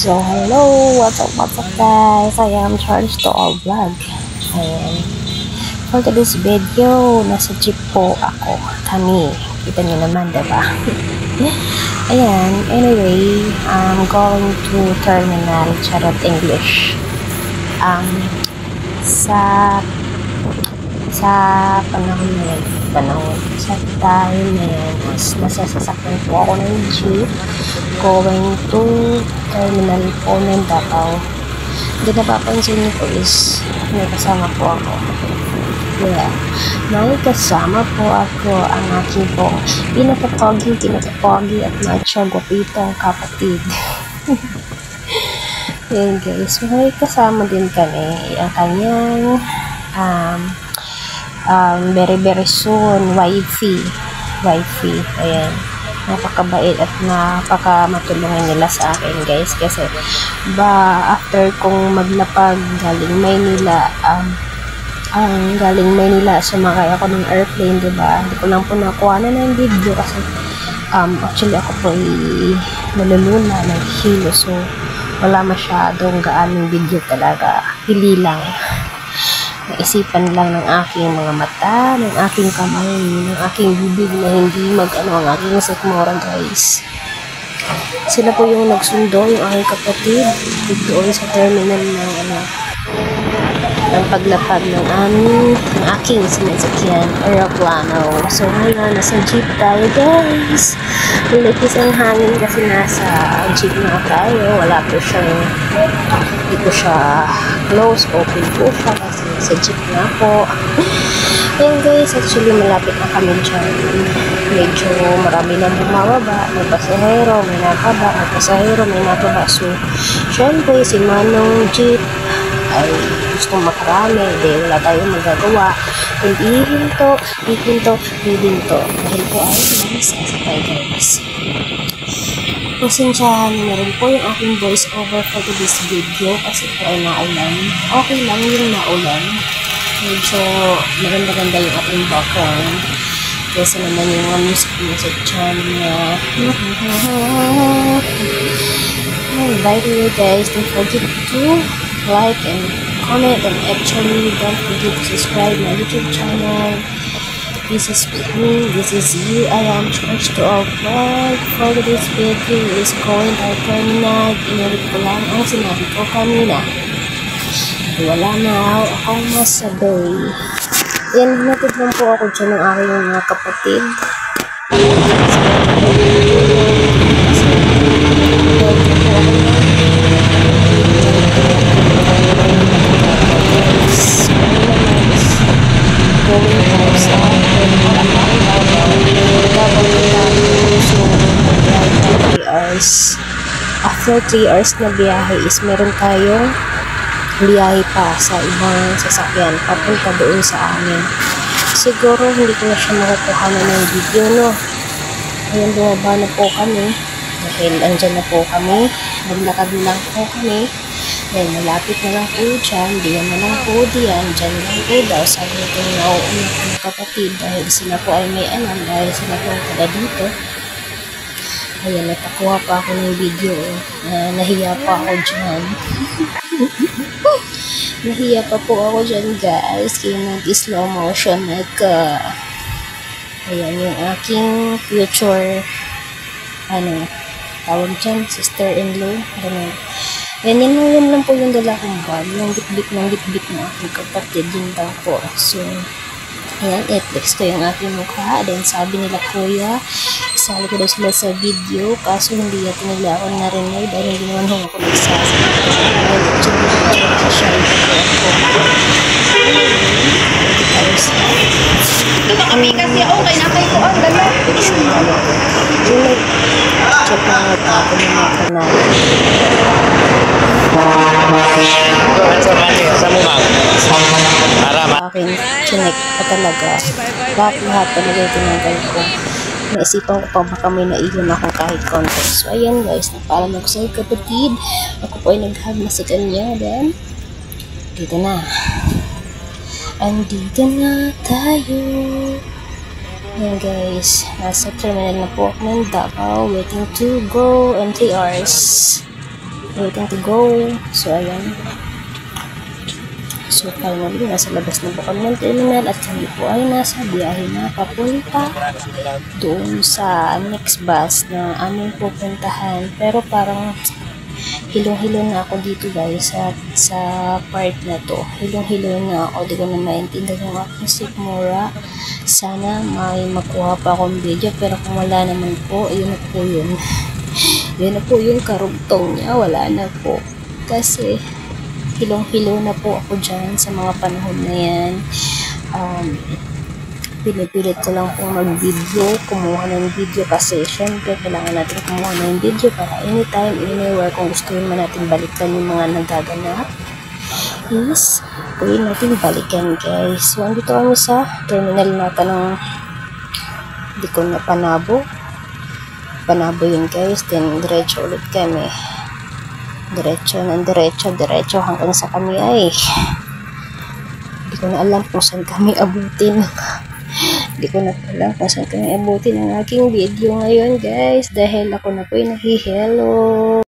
So, hello! What's up, what's up guys? I am charged to our vlog. Ayan. For today's video, nasa jeep po ako. Kami. Kita niyo naman, diba? Ayan. Anyway, I'm going to Terminal Charot English. Um, sa sa panahon na yan, panahon, sa time na yan, is nasa po ako ng jeep going to terminal po ng Davao. Hindi napapansin niyo po is may kasama po ako. Yeah. May kasama po ako ang aking po pinakapogi, pinakapogi at macho guwapitong kapatid. Yan guys, may kasama din kami ang kanyang um, um, very very soon wifey wifey ayan. Napakabait at napakamatulungan nila sa akin guys. Kasi ba after kong maglapag galing Maynila um, ang galing Maynila sumakay ako ng airplane diba hindi ko lang po nakuha na ng video kasi um, actually ako po ay naluluna ng hilo so wala masyadong gaanong video talaga. Hili lang naisipan lang ng aking mga mata, ng aking kamay, ng aking bibig na hindi mag-ano ang aking sikmura guys. Sila po yung nagsundo, yung aking kapatid, doon sa terminal ng ano, ng paglapag ng aming, ng aking sinasakyan, aeroplano. So ngayon, nasa jeep tayo guys. Lilikis ang hangin kasi nasa jeep na tayo. Wala po siyang, hindi ko siya close, open po siya kasi sa jeep na po. Ayan guys, actually malapit na kami dyan. Medyo marami nang bumababa. May pasahero, may nakaba, may pasahero, may nakaba. So, syempre, si Manong Jeep ay gusto makarami. Hindi, wala tayong magagawa. Hindi hinto, hihinto, hihinto. Dahil po ay sasakay guys. Pasensyahan na rin po yung aking voice over for this video kasi po ay naulan. Okay lang yung naulan. Medyo maganda-ganda yung ating background. Kesa naman yung mga music music channel by the way guys, don't forget to like and comment and actually don't forget to subscribe my YouTube channel. This is me, this is you, I am charged to our vlog. For this video is going to terminal. Inulit ko lang ang sinabi ko kanina. Wala na akong masabi. Yan, natid lang po ako dyan ng aking mga kapatid. Going. After 3 hours na biyahe is meron tayong biyahe pa sa ibang sasakyan papunta doon sa amin. Siguro hindi ko na siya makukuha na ng video, no? Ngayon bumaba na po kami. Dahil andyan na po kami. Naglakad lang po kami. Dahil malapit na lang po dyan. Diyan na lang po diyan. Dyan lang po daw. Sabi yung nauuna ko ng kapatid. Dahil sila po ay may alam. Dahil sila po ang taga dito. Ayan, natakuha pa ako ng video. Uh, nahiya pa ako dyan. nahiya pa po ako dyan, guys. Kaya nag-slow motion. Nag, uh, ayan, yung aking future, ano, tawag dyan, sister-in-law. Ganun. Yan, yan, yan lang po yung dala kong bag. Yung bit-bit ng bit-bit ng aking kapatid. Yun lang po. So, Ayan, i-flex ko yung aking mukha. Then, sabi nila, kuya, isali ko daw sila sa video. Kaso, hindi yata nila ako narinig. Dahil hindi naman ako siya yung ako. Kami kasi okay na kayo ang dala. July, check na nga pa ako ng mga kanal. Aking chinek pa talaga. Lahat-lahat talaga yung tinanggal ko. Naisipan ko pa baka may naiwan akong kahit konti. So, ayan guys, nagpaalam ako sa kapatid. Ako po ay nag-hug na si kanya. Then, dito na. Andito na tayo. Ayan guys, nasa terminal na po ako ng Davao. Waiting to go in 3 hours. Waiting to go. So, ayan. So, finally, nasa labas na po kami ng terminal at kami po ay nasa biyahe na papunta doon sa next bus na aming pupuntahan. Pero parang hilong-hilo na ako dito guys sa, sa part na to. Hilong-hilo na ako. Di ko na maintindihan yung aking sikmura. Sana may makuha pa akong video pero kung wala naman po, yun na po yun. Yun na po yung karugtong niya. Wala na po. Kasi hilong-hilo na po ako dyan sa mga panahon na yan. Um, pinipilit ko lang pong mag-video, kumuha ng video kasi syempre kailangan natin kumuha ng video para anytime, anywhere, kung gusto naman natin balikan yung mga nagaganap is pwede natin balikan guys. So, andito kami sa terminal nata ng ko na panabo. Panabo yun guys. Then, diretso ulit kami. Diretso ng diretso, diretso hanggang sa kami ay hindi ko na alam kung saan kami abutin. Hindi ko na alam kung saan kami abutin ang aking video ngayon guys dahil ako na po ay nahihello.